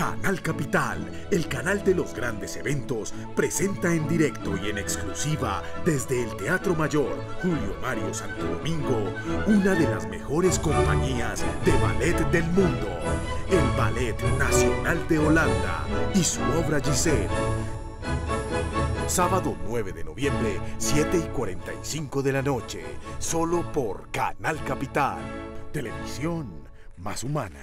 Canal Capital, el canal de los grandes eventos, presenta en directo y en exclusiva desde el Teatro Mayor Julio Mario Santo Domingo una de las mejores compañías de ballet del mundo, el Ballet Nacional de Holanda y su obra Giselle. Sábado 9 de noviembre, 7 y 45 de la noche, solo por Canal Capital, televisión más humana.